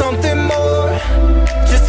something more. Just